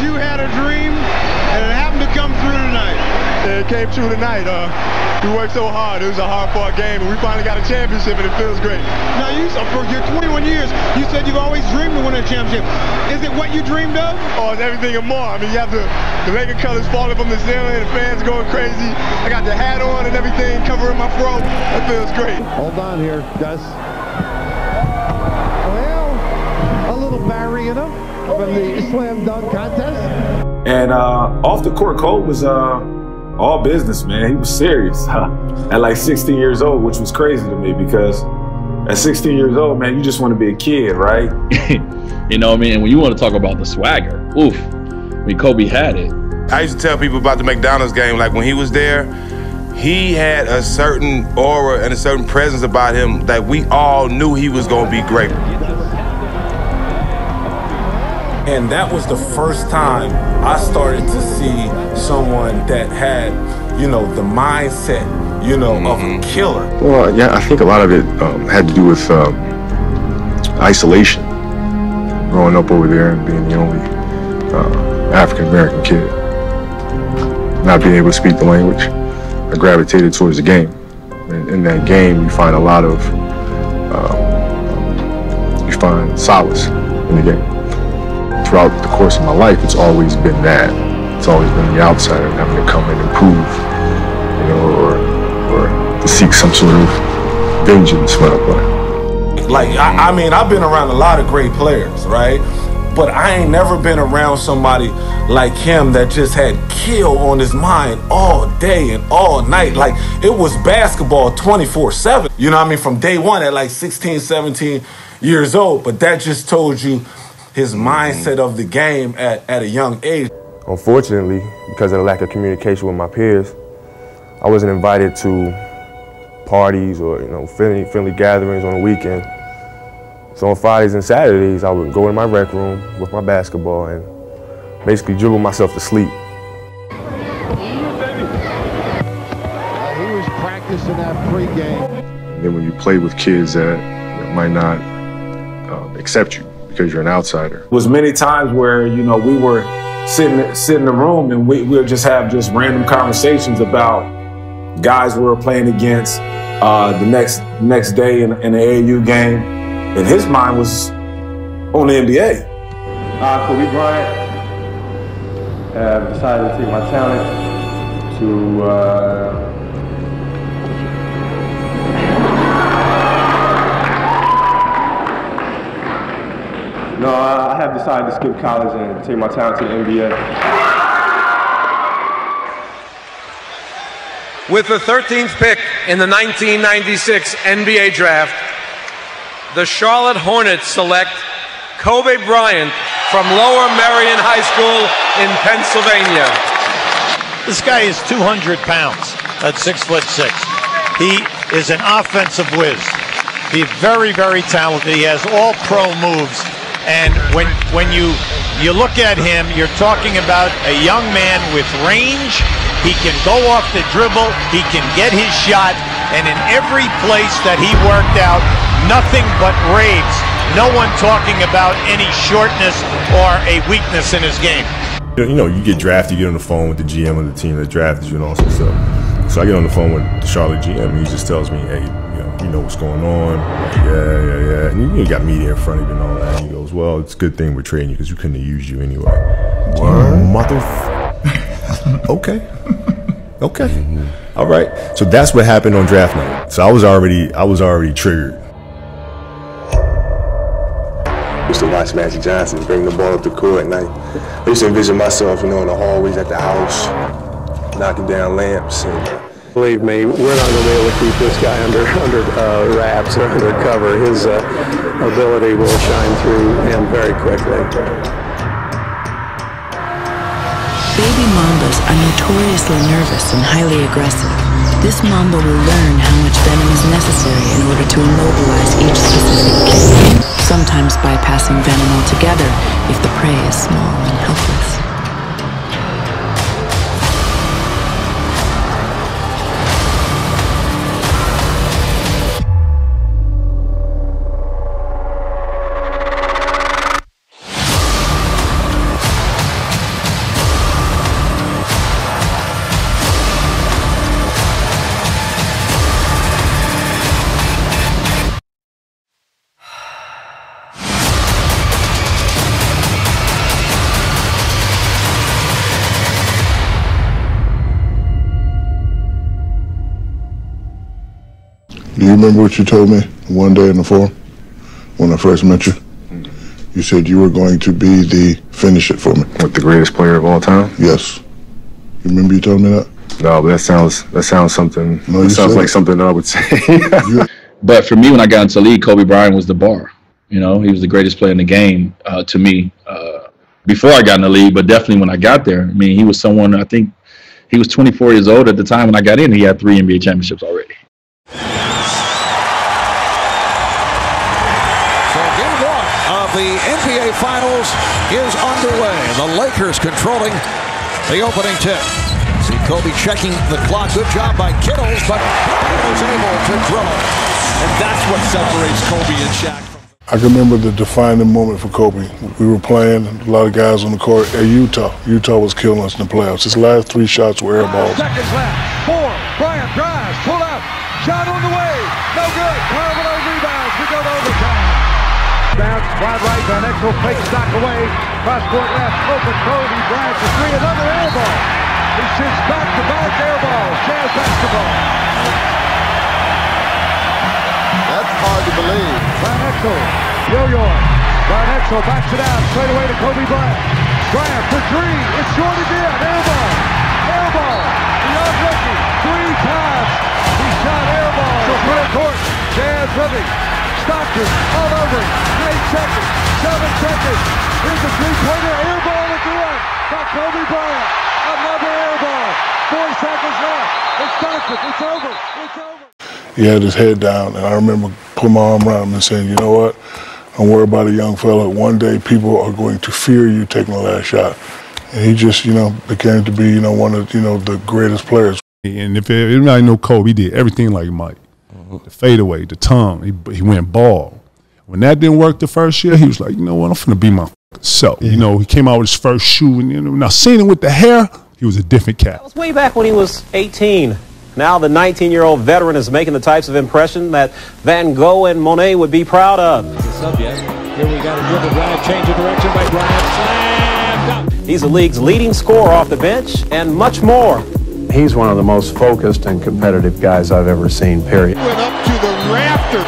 you had a dream and it happened to come through tonight. Yeah, it came true tonight. Uh, we worked so hard. It was a hard-fought game, and we finally got a championship, and it feels great. Now, you for your 21 years, you said you've always dreamed of winning a championship. Is it what you dreamed of? Oh, it's everything and more. I mean, you have the, the Laker colors falling from the ceiling, the fans going crazy. I got the hat on and everything covering my throat. It feels great. Hold on here, Gus. Well, a little Barry in him from the slam dunk contest. And uh, off the court, Cole was uh, all business, man. He was serious at like 16 years old, which was crazy to me because at 16 years old, man, you just want to be a kid, right? you know what I mean? And when you want to talk about the swagger, oof, I mean, Kobe had it. I used to tell people about the McDonald's game, like when he was there, he had a certain aura and a certain presence about him that we all knew he was going to be great. And that was the first time I started to see someone that had, you know, the mindset, you know, mm-hmm. of a mm-hmm. killer. Well, yeah, I think a lot of it um, had to do with um, isolation. Growing up over there and being the only uh, African American kid, not being able to speak the language, I gravitated towards the game. And in that game, you find a lot of, uh, you find solace in the game throughout the course of my life, it's always been that. It's always been the outsider having to come in and prove, you know, or, or to seek some sort of vengeance when I play. Like, I, I mean, I've been around a lot of great players, right? But I ain't never been around somebody like him that just had kill on his mind all day and all night. Like it was basketball 24 7. You know what I mean? From day one at like 16, 17 years old. But that just told you his mindset of the game at, at a young age. Unfortunately, because of the lack of communication with my peers, I wasn't invited to parties or you know friendly, friendly gatherings on the weekend. So on Fridays and Saturdays, I would go in my rec room with my basketball and basically dribble myself to sleep. he was practicing that pregame. And then when you play with kids that you know, might not uh, accept you, because you're an outsider. It was many times where, you know, we were sitting, sitting in the room and we, we would just have just random conversations about guys we were playing against uh, the next next day in, in the AAU game. And his mind was on the NBA. Uh, Kobe Bryant have decided to take my talent to uh, No, I have decided to skip college and take my talent to the NBA. With the 13th pick in the 1996 NBA draft, the Charlotte Hornets select Kobe Bryant from Lower Merion High School in Pennsylvania. This guy is 200 pounds at six foot six. He is an offensive whiz. He's very, very talented. He has all pro moves. And when when you you look at him, you're talking about a young man with range. He can go off the dribble. He can get his shot. And in every place that he worked out, nothing but raves. No one talking about any shortness or a weakness in his game. You know, you get drafted, you get on the phone with the GM of the team that drafted you and all sorts of stuff. So I get on the phone with Charlotte GM, and he just tells me, hey, you know what's going on. Yeah, yeah, yeah. And you got media in front of you and all that. And he goes, well, it's a good thing we're trading you because we couldn't have used you anyway. What? Mother. okay. Okay. Mm-hmm. All right. So that's what happened on draft night. So I was already, I was already triggered. I used to watch Magic Johnson bring the ball up the court, at night. I used to envision myself, you know, in the hallways at the house, knocking down lamps and Believe me, we're not going to be able to keep this guy under under uh, wraps or under cover. His uh, ability will shine through him very quickly. Baby mambas are notoriously nervous and highly aggressive. This mamba will learn how much venom is necessary in order to immobilize each specific kill, sometimes bypassing venom altogether if the prey is small and helpless. Remember what you told me one day in the forum when I first met you? You said you were going to be the finish it for me. What the greatest player of all time? Yes. You remember you told me that? No, but that sounds that sounds something. No, that you sounds like it. something I would say. But for me, when I got into the league, Kobe Bryant was the bar. You know, he was the greatest player in the game uh, to me uh, before I got in the league. But definitely when I got there, I mean, he was someone. I think he was 24 years old at the time when I got in. He had three NBA championships already. The NBA Finals is underway. The Lakers controlling the opening tip. See Kobe checking the clock. Good job by Kittles, but Bryant was able to drill it. And that's what separates Kobe and Shaq. I can remember the defining moment for Kobe. We were playing, a lot of guys on the court at Utah. Utah was killing us in the playoffs. His last three shots were air balls. Seconds left. Four. Bryant drives. Pull up. Shot on the way. No good. Bounce wide right. Van Exel fake stock away. Cross court left. Open Kobe Bryant for three. Another air ball. He shoots back to back air balls. Jazz basketball. That's hard to believe. Van Exel. Yo-yo. Van Exel backs it out. Straight away to Kobe Bryant. Bryant for three. It's short again. Air ball. Air ball. The young rookie. Three times. He shot air ball. So front court. Jazz running. Stockton all over him. Eight seconds. Seven seconds. Here's the three-pointer. Air ball again. By Kobe Bryant. Another air ball. Four seconds left. It's Stockton. It's over. It's over. He had his head down, and I remember putting my arm around him and saying, you know what? Don't worry about a young fella. One day people are going to fear you taking the last shot. And he just, you know, became to be, you know, one of, you know, the greatest players. And if everybody know Kobe, he did everything like Mike. The fadeaway, the tongue, he, he went ball. When that didn't work the first year, he was like, you know what, I'm finna be my f***ing self. You know, he came out with his first shoe, and you know, now seeing him with the hair, he was a different cat. It was way back when he was 18. Now the 19-year-old veteran is making the types of impression that Van Gogh and Monet would be proud of. Sub. Here we got a dribble drive, change of direction by Bryant. Slam dunk. He's the league's leading scorer off the bench and much more. He's one of the most focused and competitive guys I've ever seen, period. Went up to the rafters.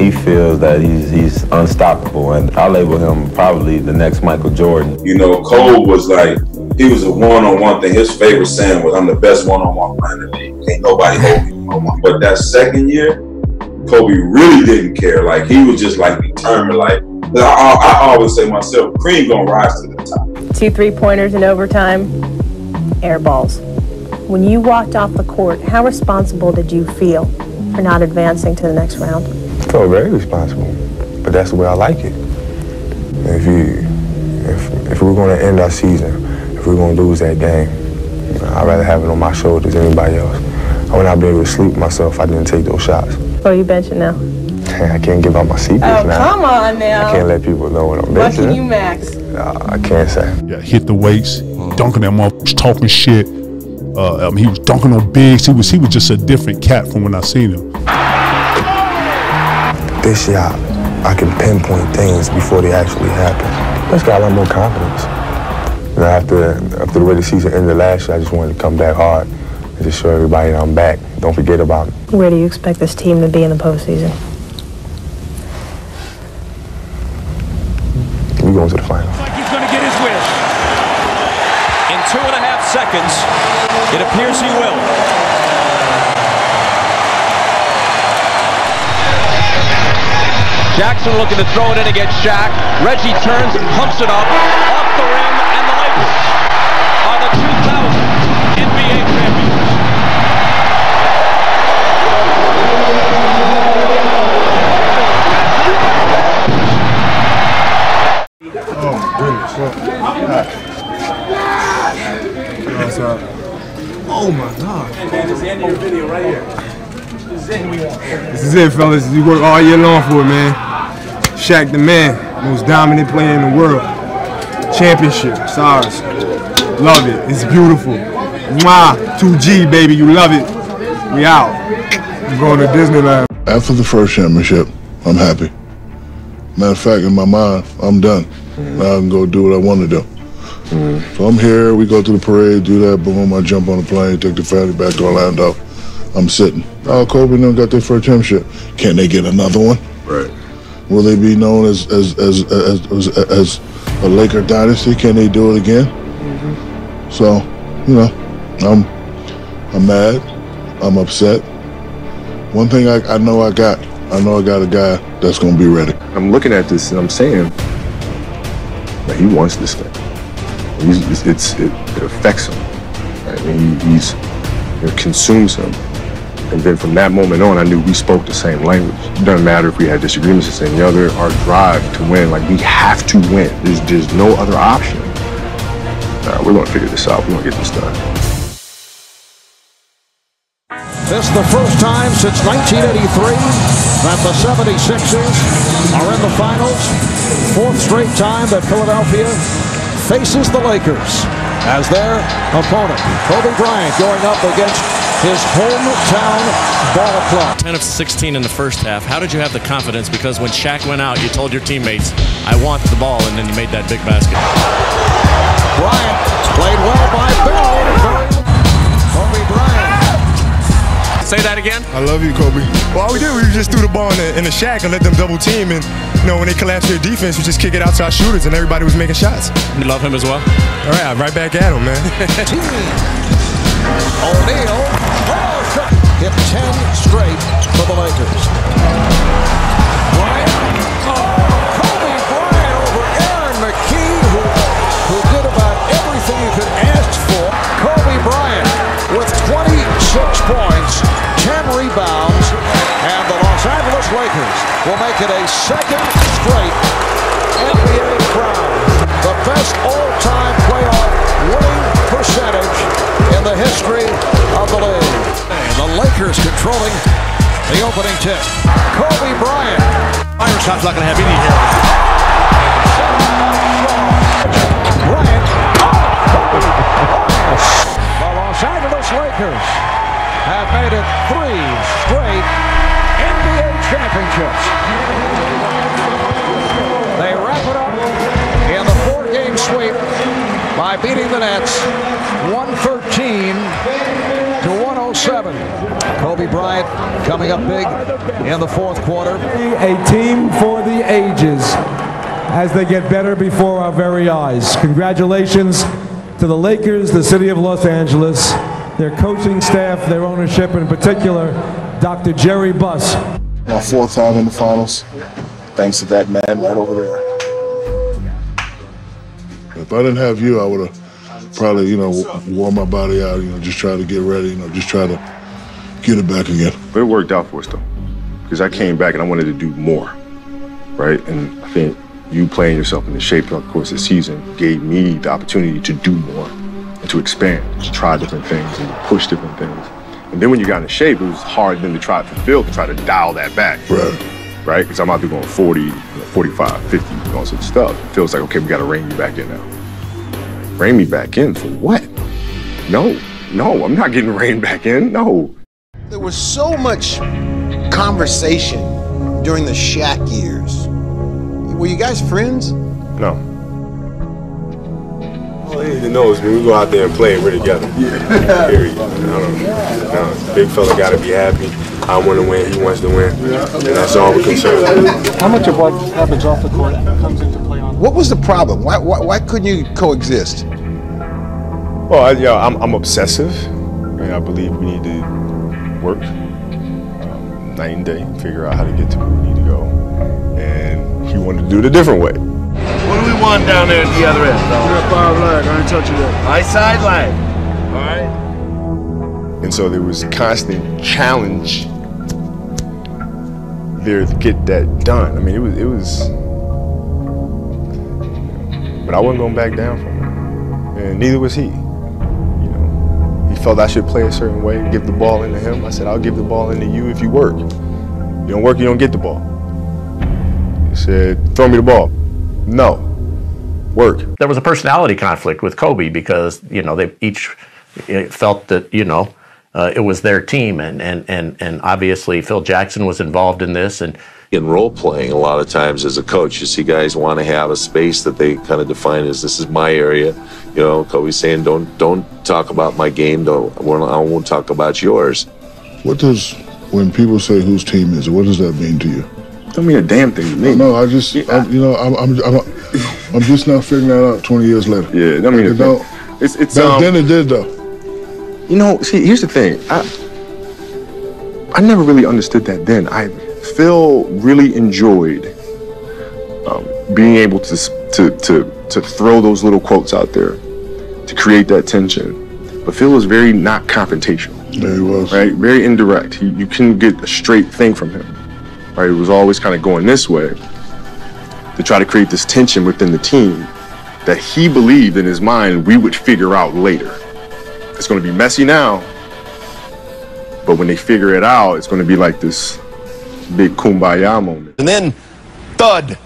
He feels that he's he's unstoppable, and I label him probably the next Michael Jordan. You know, Cole was like, he was a one-on-one thing. His favorite saying was, "I'm the best one-on-one player in the league. Ain't nobody hold me one-on-one." But that second year, Kobe really didn't care. Like he was just like determined. Like I, I, I always say myself, Cream gonna rise to the top. Two three pointers in overtime, air balls. When you walked off the court, how responsible did you feel for not advancing to the next round? I felt very responsible, but that's the way I like it. If you, if if we're going to end our season, if we're going to lose that game, I'd rather have it on my shoulders than anybody else. I would not be able to sleep myself if I didn't take those shots. What are you benching now? I can't give out my secrets Oh, now. come on now. I can't let people know what I'm What benching. can you max? Uh, I can't say. Yeah, hit the weights, dunking that motherfuckers, talking shit. Uh, I mean, he was dunking on bigs. He was he was just a different cat from when I seen him. This shot, I can pinpoint things before they actually happen. Just got a lot more confidence. You know, after after the way the season ended last year, I just wanted to come back hard and just show everybody that I'm back. Don't forget about it. Where do you expect this team to be in the postseason? We final. Like he's going to get his wish. In two and a half seconds, it appears he will. Jackson looking to throw it in against Shaq. Reggie turns and pumps it up off the rim, and the Lakers are the 2000 What's up? Oh my god. This is the end of your video right here. This is it. Fellas. You work all year long for it, man. Shaq the man, most dominant player in the world. Championship, it's ours. Love it. It's beautiful. Mwah, 2G, baby. You love it. We out. I'm going to Disneyland. After the first championship, I'm happy. Matter of fact, in my mind, I'm done. Now I can go do what I want to do. So I'm here, we go to the parade, do that, boom, I jump on the plane, take the family back to Orlando. I'm sitting. Oh, Kobe and them got their first championship. Can they get another one? Right. Will they be known as as as as, as, as a Laker dynasty? Can they do it again? Mm-hmm. So, you know, I'm I'm mad. I'm upset. One thing I, I know I got, I know I got a guy that's gonna be ready. I'm looking at this and I'm saying that he wants this thing. He's, it's, it, it affects him. Right? And he, he's it consumes him. And then from that moment on, I knew we spoke the same language. It doesn't matter if we had disagreements this and the other. Our drive to win, like we have to win. There's there's no other option. Nah, we're gonna figure this out. We're gonna get this done. This is the first time since 1983 that the 76ers are in the finals. Fourth straight time that Philadelphia faces the Lakers as their opponent. Kobe Bryant going up against his hometown ball club. 10 of 16 in the first half. How did you have the confidence? Because when Shaq went out, you told your teammates, I want the ball, and then you made that big basket. Bryant played well by. Say that again. I love you, Kobe. Well, all we did, we just threw the ball in the, in the Shaq and let them double team. And, you know, when they collapsed their defense, we just kick it out to our shooters and everybody was making shots. You love him as well? All right, right back at him, man. O'Neal. Oh, shot. Hit 10 straight for the Lakers. Make it a second straight NBA crown. The best all-time playoff winning percentage in the history of the league. And the Lakers controlling the opening tip. Kobe Bryant. Iron shot's not going to have any hair. Bryant. The Los Angeles Lakers have made it three straight NBA championships. They wrap it up in the four-game sweep by beating the Nets 113 to 107. Kobe Bryant coming up big in the fourth quarter. A team for the ages as they get better before our very eyes. Congratulations to the Lakers, the city of Los Angeles, their coaching staff, their ownership, in particular, Dr. Jerry Buss. My fourth time in the finals, thanks to that man right over there. If I didn't have you, I would have probably, you know, wore my body out, you know, just try to get ready, you know, just try to get it back again. But it worked out for us though, because I came back and I wanted to do more, right? And I think you playing yourself in the shape throughout the course of the season gave me the opportunity to do more and to expand, to try different things and push different things. And then when you got in shape, it was hard then to try to fulfill, to try to dial that back. Right. Right? Because I'm out there going 40, 45, 50, all sorts of stuff. It feels like, okay, we got to rein you back in now. Rein me back in for what? No, no, I'm not getting reined back in. No. There was so much conversation during the Shaq years. Were you guys friends? No. All he need to know is when we go out there and play, we're together. Yeah. Period. I don't, big fella got to be happy. I want to win. He wants to win. And that's all we're concerned with. How much of what happens off the court comes into play on? What was the problem? Why, why, why couldn't you coexist? Well, I, you know, I'm, I'm obsessive, and I believe we need to work um, night and day, figure out how to get to where we need to go. And he wanted to do it a different way. What do we want down there at the other end? You're far leg. I ain't touching that. My side leg. All right. And so there was constant challenge there to get that done. I mean, it was, it was, but I wasn't going back down from him, and neither was he. You know, he felt I should play a certain way, give the ball into him. I said, I'll give the ball into you if you work. You don't work, you don't get the ball. He said, throw me the ball. No, work. There was a personality conflict with Kobe because you know they each felt that you know uh, it was their team, and and and and obviously Phil Jackson was involved in this, and in role playing a lot of times as a coach you see guys want to have a space that they kind of define as this is my area you know kobe's saying don't don't talk about my game don't I won't talk about yours What does when people say whose team is it? What does that mean to you? Don't mean a damn thing to me. No, I just, I'm, you know, I'm, I'm, I'm, I'm just not figuring that out 20 years later. Yeah, don't mean a It don't- It's it's Back um, then it did though. You know, see, here's the thing. I I never really understood that then. I Phil really enjoyed um, being able to to to to throw those little quotes out there to create that tension. But Phil was very not confrontational. Yeah, he was. Right, very indirect. He, you couldn't get a straight thing from him. Right, it was always kind of going this way to try to create this tension within the team that he believed in his mind we would figure out later. It's going to be messy now, but when they figure it out, it's going to be like this big kumbaya moment. And then, thud.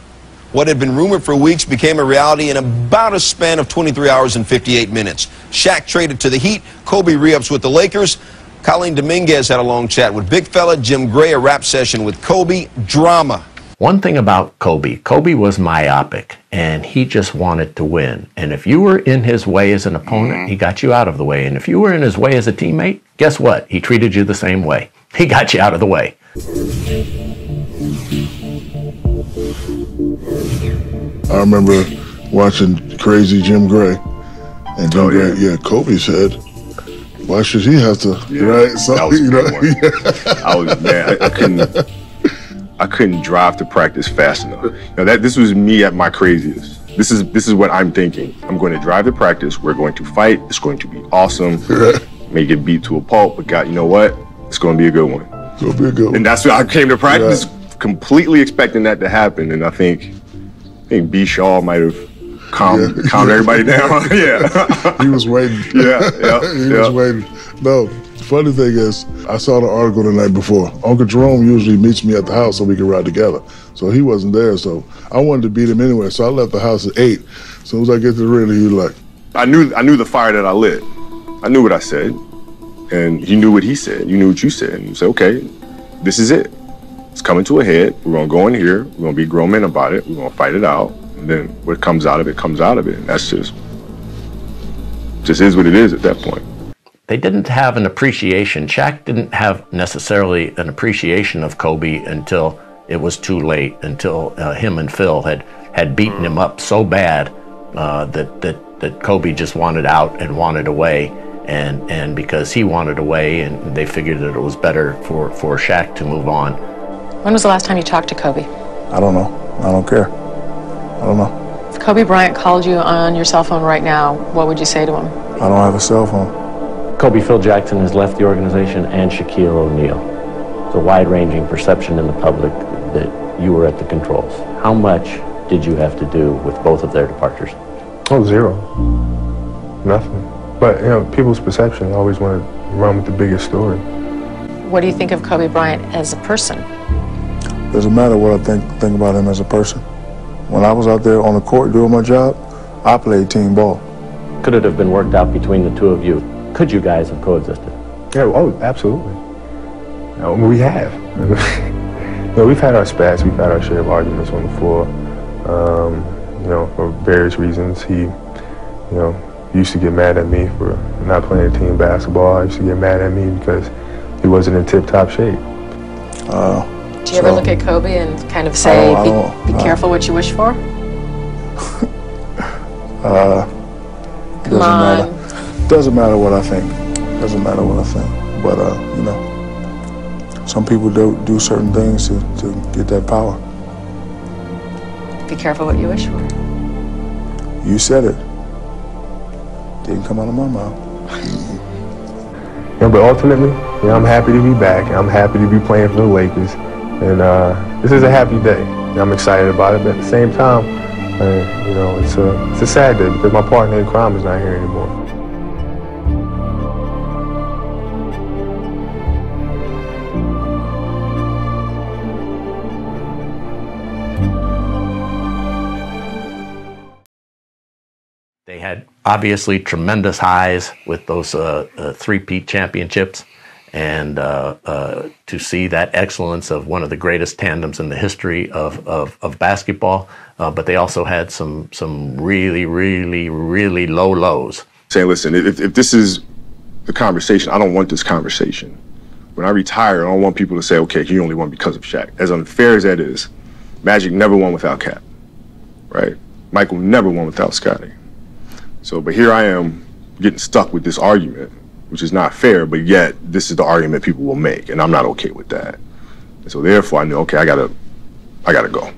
What had been rumored for weeks became a reality in about a span of 23 hours and 58 minutes. Shaq traded to the Heat, Kobe re-ups with the Lakers. Colleen Dominguez had a long chat with Big Fella, Jim Gray, a rap session with Kobe. Drama. One thing about Kobe, Kobe was myopic and he just wanted to win. And if you were in his way as an opponent, mm-hmm. he got you out of the way. And if you were in his way as a teammate, guess what? He treated you the same way. He got you out of the way. I remember watching Crazy Jim Gray, and Jim Gray, yeah, Kobe said, "Why should he have to?" right? So that was you know, one. I was man, I, I couldn't, I couldn't drive to practice fast enough. Now that this was me at my craziest. This is this is what I'm thinking. I'm going to drive to practice. We're going to fight. It's going to be awesome. May get beat to a pulp, but God, you know what? It's going to be a good one. It'll be a good one. And that's what I came to practice, completely expecting that to happen. And I think, I think B. Shaw might have calmed, calmed everybody down. yeah. he was waiting. Yeah, yeah, he yeah. was waiting. No, funny thing is, I saw the article the night before. Uncle Jerome usually meets me at the house so we can ride together. So he wasn't there, so I wanted to beat him anyway. So I left the house at eight. As soon as I get to the radio, he like, I knew I knew the fire that I lit. I knew what I said, and he knew what he said. You knew what you said. And you said, okay, this is it. It's coming to a head. We're gonna go in here. We're gonna be grown men about it. We're gonna fight it out. And then what comes out of it comes out of it. And that's just just is what it is at that point. They didn't have an appreciation. Shaq didn't have necessarily an appreciation of Kobe until it was too late, until uh, him and Phil had, had beaten him up so bad uh, that, that, that Kobe just wanted out and wanted away. And, and because he wanted away, and they figured that it was better for, for Shaq to move on. When was the last time you talked to Kobe? I don't know. I don't care. I don't know. If Kobe Bryant called you on your cell phone right now, what would you say to him? I don't have a cell phone. Kobe Phil Jackson has left the organization and Shaquille O'Neal. It's a wide-ranging perception in the public that you were at the controls. How much did you have to do with both of their departures? Oh, zero. Nothing. But, you know, people's perception always want to run with the biggest story. What do you think of Kobe Bryant as a person? Doesn't matter what I think think about him as a person. When I was out there on the court doing my job, I played team ball. Could it have been worked out between the two of you? Could you guys have coexisted? Yeah, oh, absolutely. No, we have. no, we've had our spats, we've had our share of arguments on the floor. Um, you know, for various reasons. He, you know, used to get mad at me for not playing team basketball. I used to get mad at me because he wasn't in tip-top shape. Uh, Do you ever look at Kobe and kind of say, I be, don't- be I- careful what you wish for? Uh, Come doesn't on. matter. It doesn't matter what I think. Doesn't matter what I think. But uh, you know, some people do do certain things to, to get that power. Be careful what you wish for. You said it. Didn't come out of my mouth. Yeah, but ultimately, you know, I'm happy to be back. I'm happy to be playing for the Lakers, and uh, this is a happy day. I'm excited about it, but at the same time, uh, you know, it's a it's a sad day because my partner in crime is not here anymore. Obviously tremendous highs with those uh, uh, three-peat championships, and uh, uh, to see that excellence of one of the greatest tandems in the history of of, of basketball. Uh, but they also had some some really, really, really low lows. Saying, listen, if, if this is the conversation, I don't want this conversation. when I retire, I don't want people to say, okay, he only won because of Shaq. As unfair as that is, Magic never won without Cap, right? Michael never won without Scottie. So, but here I am getting stuck with this argument, which is not fair, but yet this is the argument people will make, and I'm not okay with that. And so therefore I knew, okay, I gotta, I gotta go.